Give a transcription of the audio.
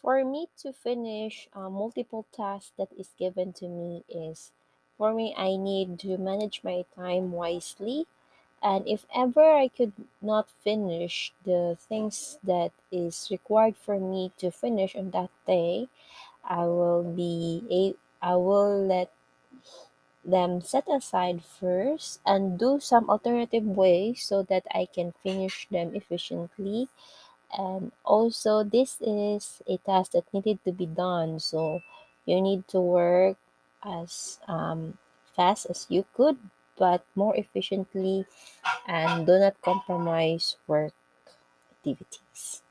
For me to finish uh, multiple tasks that is given to me is for me I need to manage my time wisely and if ever I could not finish the things that is required for me to finish on that day, I will be a I will let them set aside first and do some alternative ways so that I can finish them efficiently. And also, this is a task that needed to be done, so you need to work as um, fast as you could, but more efficiently, and do not compromise work activities.